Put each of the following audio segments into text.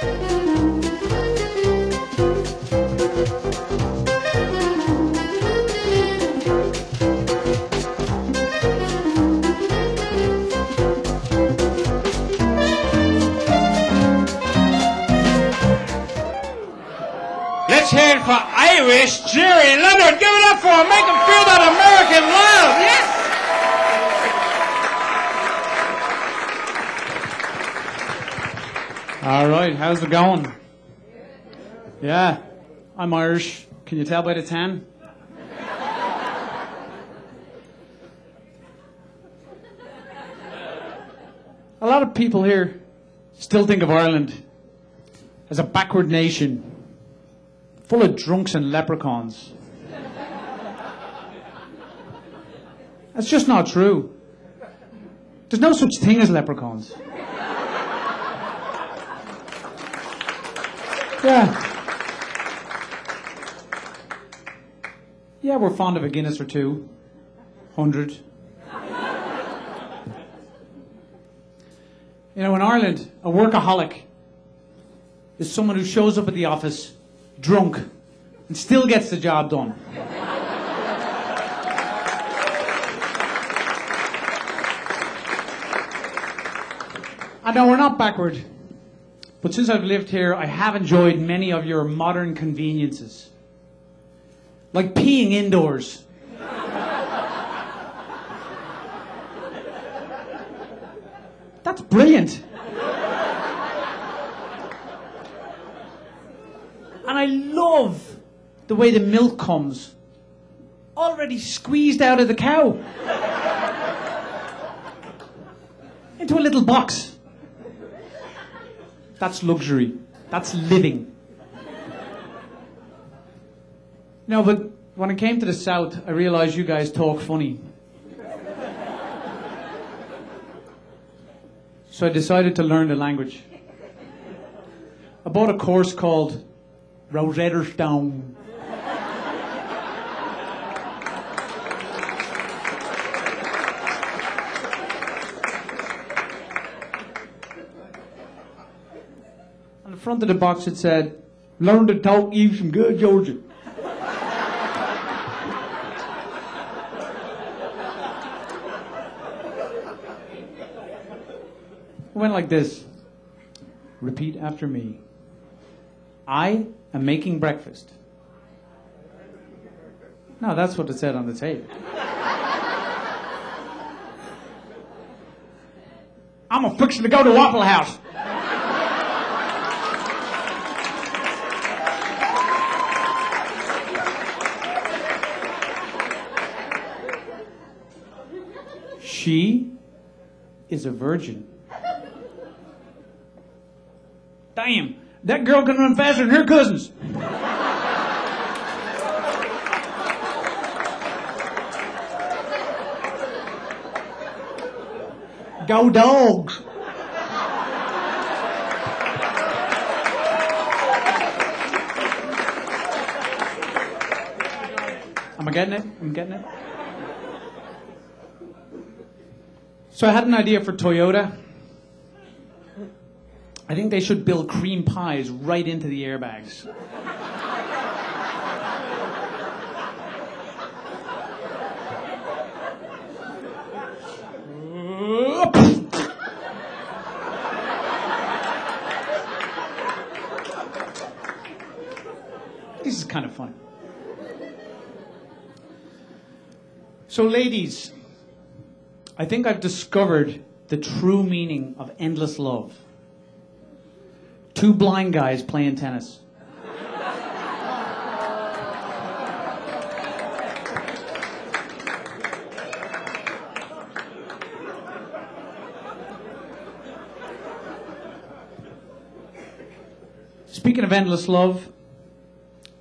Let's hear it for Irish Gerry Leonard. Give it up for him. Make him feel that American love. Yes. All right, how's it going? Yeah, I'm Irish. Can you tell by the tan? A lot of people here still think of Ireland as a backward nation full of drunks and leprechauns. That's just not true. There's no such thing as leprechauns. Yeah. Yeah, we're fond of a Guinness or two. Hundred. You know, in Ireland, a workaholic is someone who shows up at the office drunk and still gets the job done. I know we're not backward, but since I've lived here, I have enjoyed many of your modern conveniences. Like peeing indoors. That's brilliant. And I love the way the milk comes already squeezed out of the cow into a little box. That's luxury. That's living. No, but when I came to the south, I realized you guys talk funny. So I decided to learn the language. I bought a course called Rosetta On the front of the box it said, Learn to talk you some good Georgia. It went like this. Repeat after me. I am making breakfast. No, that's what it said on the tape. I'm a fixing to go to Waffle House. She is a virgin. Damn, that girl can run faster than her cousins. Go dogs. Am I getting it? I'm getting it. So I had an idea for Toyota. I think they should build cream pies right into the airbags. This is kind of fun. So, ladies, I think I've discovered the true meaning of endless love. Two blind guys playing tennis. Speaking of endless love,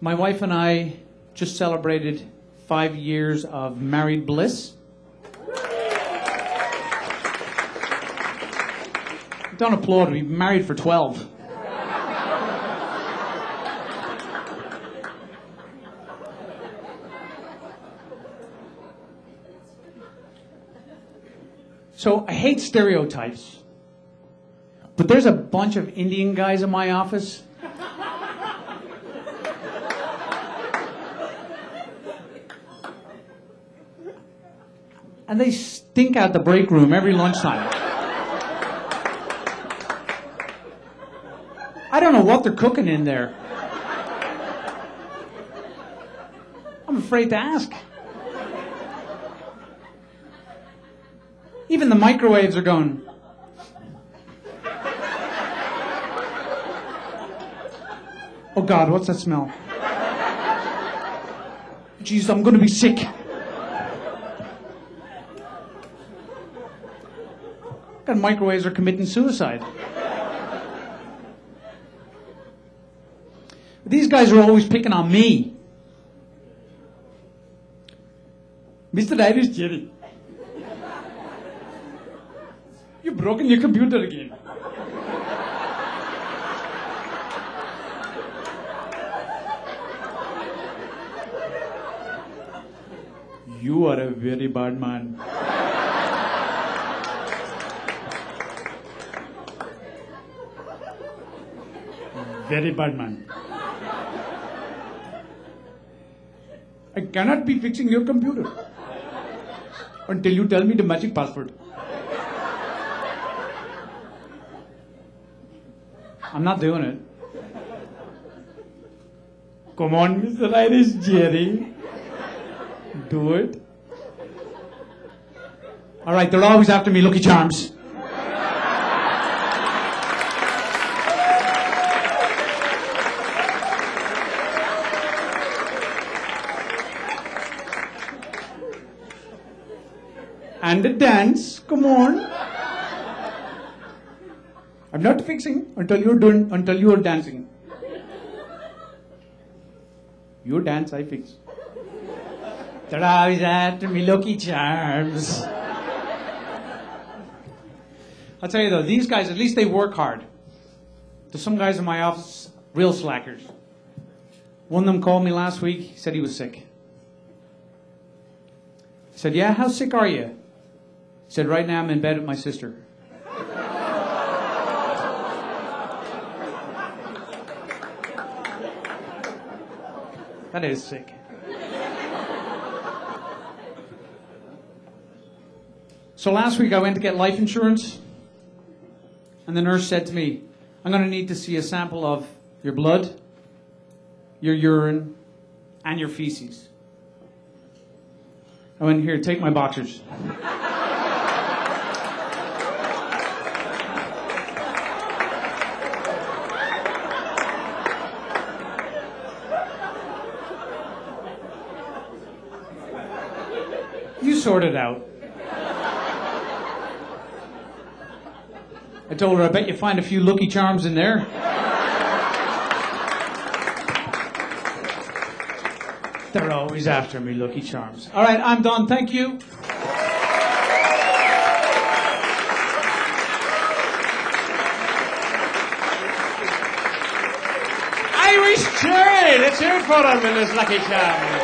my wife and I just celebrated five years of married bliss. Don't applaud, we've been married for 12. So I hate stereotypes. But there's a bunch of Indian guys in my office. And they stink out the break room every lunchtime. I don't know what they're cooking in there. I'm afraid to ask. Even the microwaves are going. Oh God, what's that smell? Jeez, I'm going to be sick. God, microwaves are committing suicide. These guys are always picking on me. Mr. Irish Gerry. You've broken your computer again. You are a very bad man. Very bad man. I cannot be fixing your computer until you tell me the magic password. I'm not doing it. Come on, Mr. Irish Gerry. Do it. All right, they're always after me, Lucky Charms. And the dance, come on. I'm not fixing until you're doing until you're dancing. You dance, I fix. Always after me, Lucky Charms. I'll tell you though, these guys, at least they work hard. There's some guys in my office, real slackers. One of them called me last week, said he was sick. I said, Yeah, how sick are you? Said, Right now I'm in bed with my sister. That is sick. So last week I went to get life insurance, and the nurse said to me, I'm going to need to see a sample of your blood, your urine, and your feces. I went, Here, take my boxers. Sort it out. I told her, I bet you find a few Lucky Charms in there. They're always after me, Lucky Charms. All right, I'm done. Thank you. Irish Gerry! Let's hear it for him in this lucky charm.